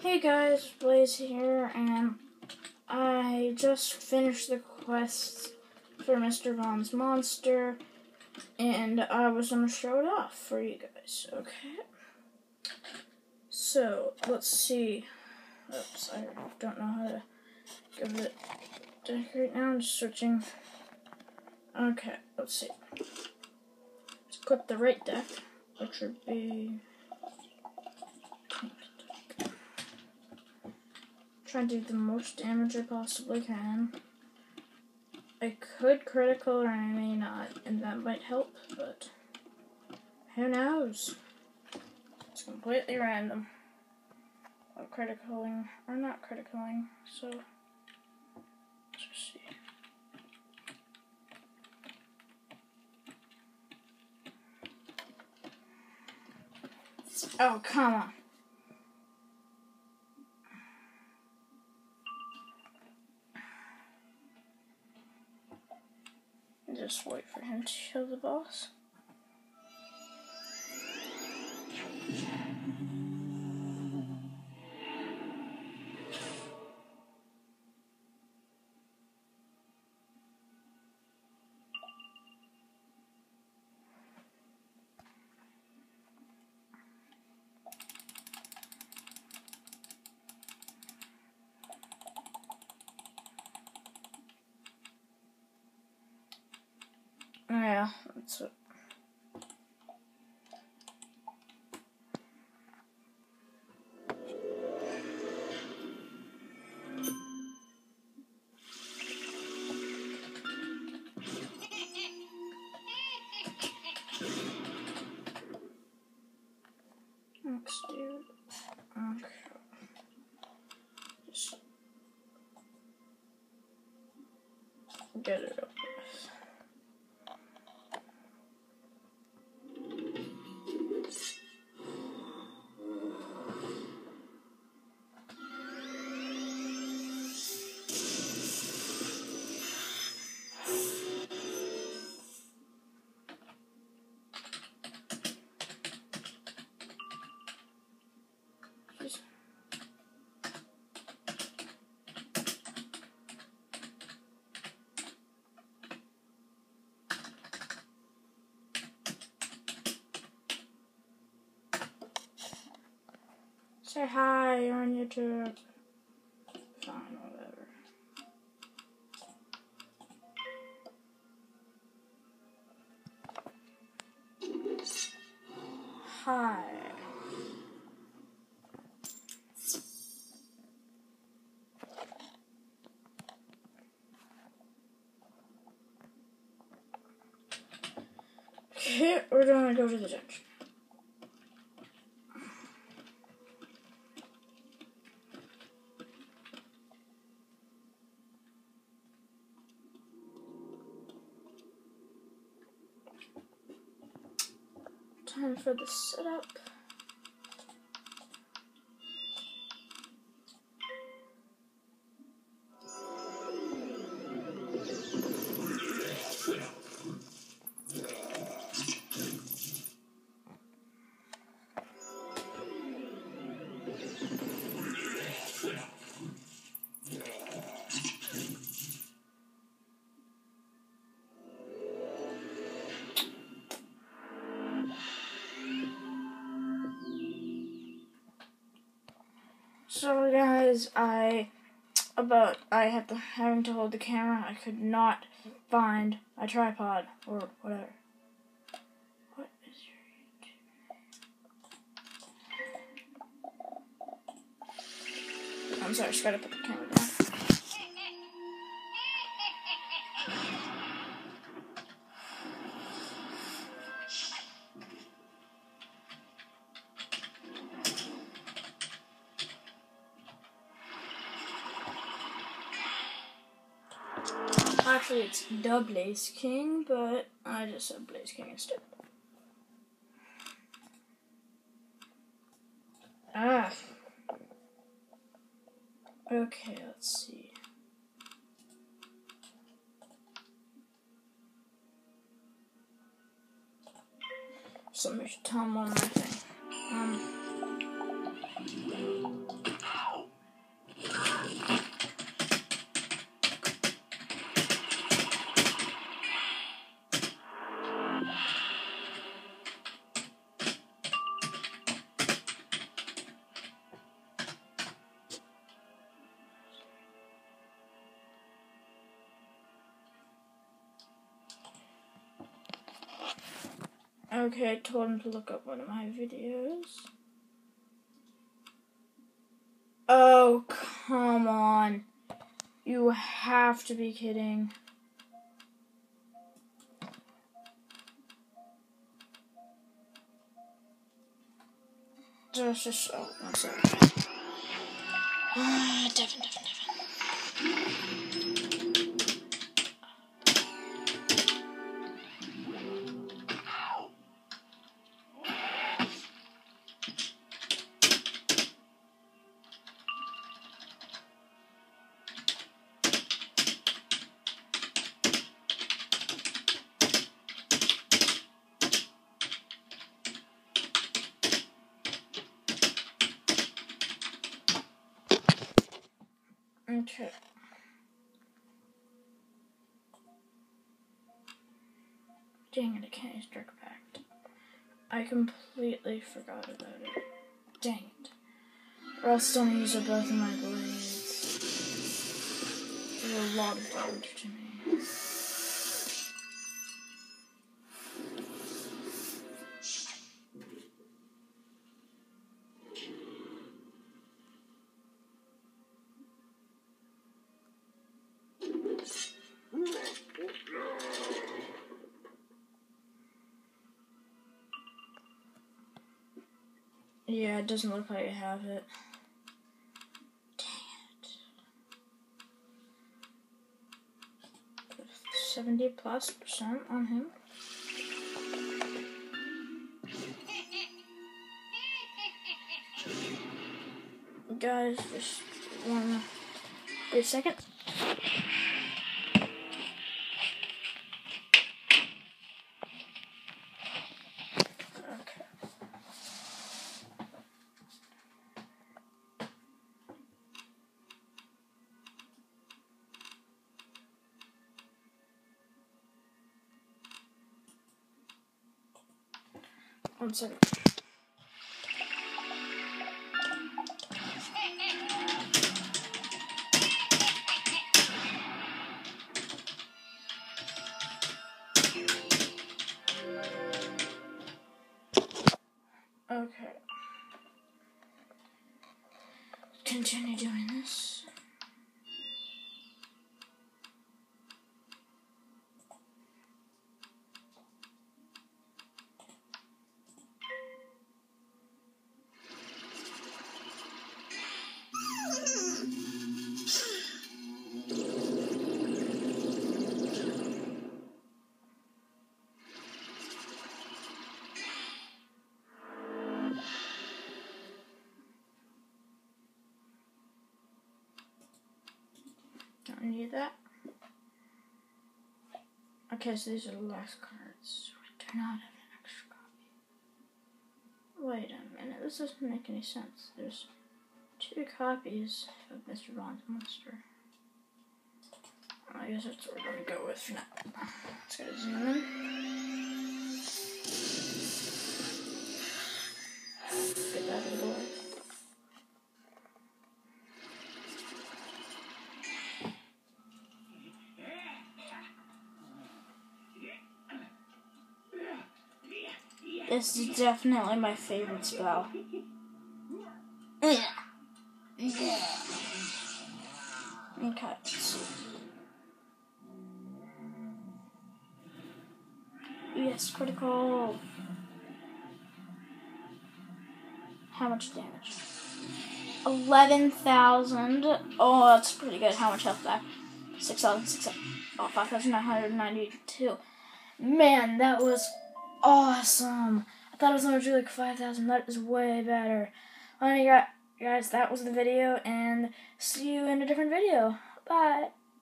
Hey guys, Blaze here, and I just finished the quest for Mr. Von's monster, and I was gonna show it off for you guys, okay? So, let's see. Oops, I don't know how to give it deck right now, I'm just switching. Okay, let's see. Let's click the right deck, which would be Try to do the most damage I possibly can. I could critical or I may not, and that might help, but who knows? It's completely random. Of criticaling or not criticaling, so let's just see. Oh, come on. Just wait for him to show the boss. Oh, yeah, that's Say hi on YouTube. Fine, whatever. Hi. Okay, we're gonna go to the dungeon. Time for the setup. So guys, I about I had to having to hold the camera. I could not find a tripod or whatever. What is your YouTube? I'm sorry, I just gotta put the camera Actually, it's the Blaze King, but I just said Blaze King instead. Ah. Okay, let's see. Should tell him on my thing. Um. Okay, I told him to look up one of my videos. Oh, come on. You have to be kidding. Just, just, oh, one second. Ah, Devin, Devin, Devin. Okay. Dang it, I can't strike back. I completely forgot about it. Dang it. Or else don't use up both of my blades. Do a lot of damage to me. Yeah, it doesn't look like I have it. Dang it. 70 plus percent on him. Guys, just one a second. One second. Okay. Continue doing this. That. Okay, so these are the last cards. Do not have an extra copy. Wait a minute, this doesn't make any sense. There's two copies of Mr. Von's monster. I guess that's what we're gonna go with for now. Let's go to zoom in. This is definitely my favorite spell. Okay. Yes, critical. How much damage? 11,000. Oh, that's pretty good. How much health back? 6,000. Oh, 5,992. Man, that was awesome. I thought it was going to only like 5,000. That is way better. Well, guys, that was the video, and see you in a different video. Bye.